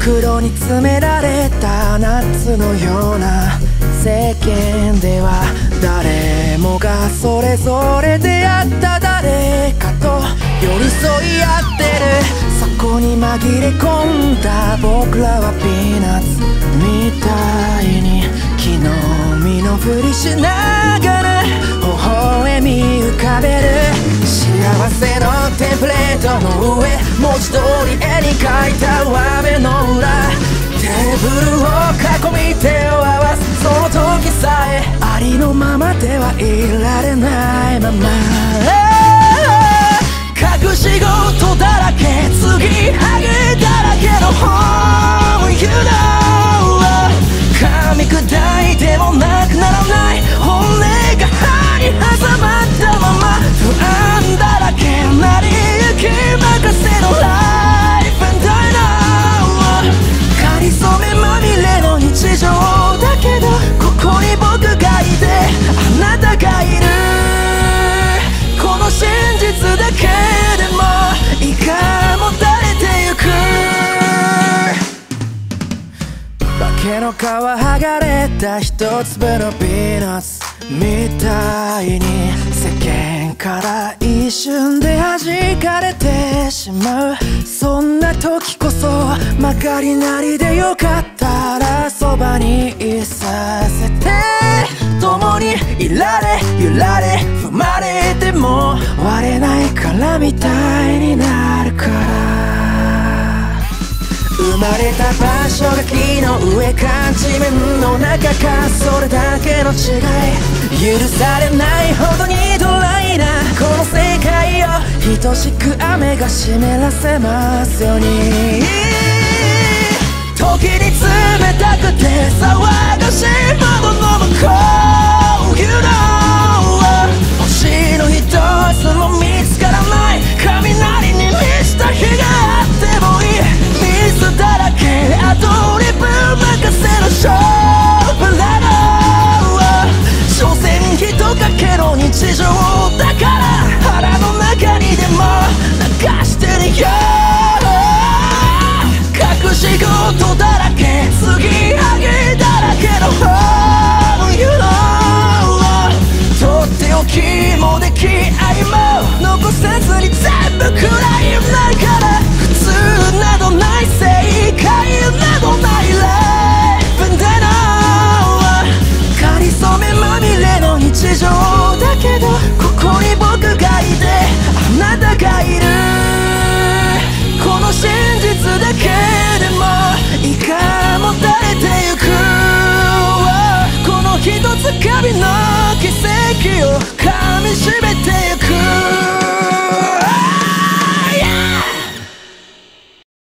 袋に詰められた夏のような世間では誰もがそれぞれ出会った誰かと寄り添い合ってる。そこに紛れ込んだ僕らはピーナッツ。みたいに昨日身のふりしながら微笑み浮かべる。幸せのテンプレートの上文字通り絵に描はいられないまま皮剥がれた一粒のピーナッツみたいに世間から一瞬で弾かれてしまうそんな時こそまかりなりでよかったらそばにいさせて共にいられ揺られ踏まれても割れないからみたいになるかれた場所が木の上感じ面の中かそれだけの違い。許されないほどにドライなこの世界を等しく雨が湿らせますように。とっておきもでき合いも残さずに全部くらいないから普通などない正解などない Life and I know かりそめまみれの日常だけどここに僕がいてあなたがいるこの真実だけ